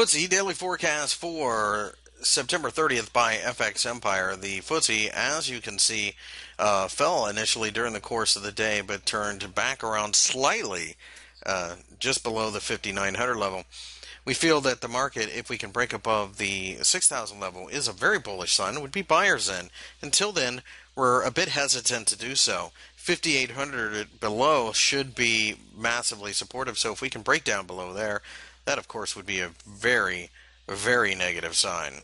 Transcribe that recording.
FTSE daily forecast for September 30th by FX Empire. The FTSE, as you can see, uh, fell initially during the course of the day, but turned back around slightly, uh, just below the 5,900 level. We feel that the market, if we can break above the 6,000 level, is a very bullish sign. It would be buyers in. Until then, we're a bit hesitant to do so. 5,800 below should be massively supportive. So if we can break down below there, that of course would be a very, very negative sign.